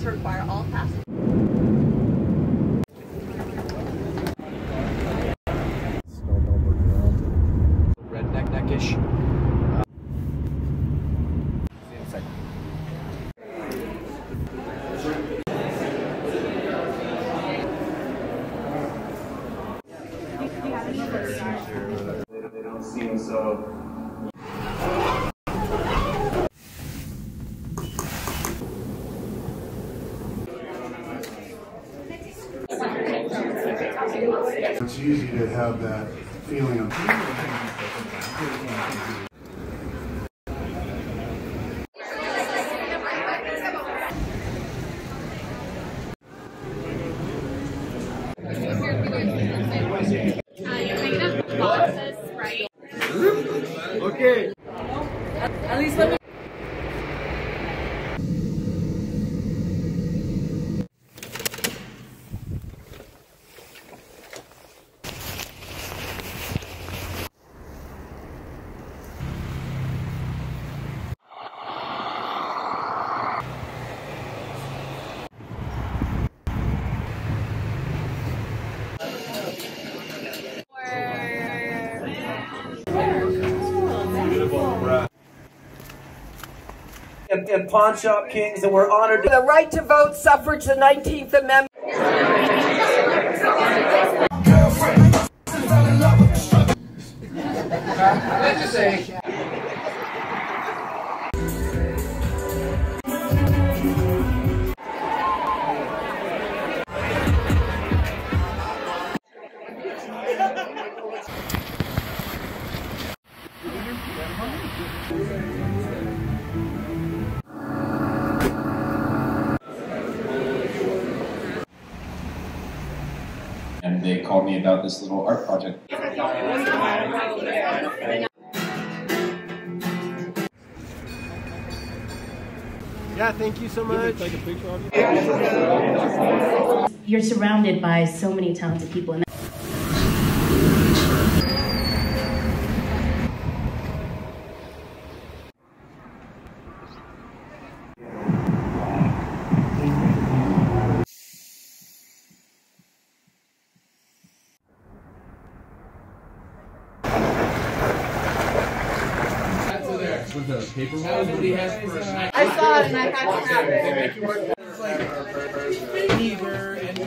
Permits require all passengers. They don't seem so It's easy to have that feeling of. Okay. At least let me. And, and pawn shop kings, and we're honored. The right to vote, suffrage, the 19th Amendment. And they called me about this little art project. Yeah, thank you so much. You're surrounded by so many talented people. And I saw it and I had to have it. Beaver and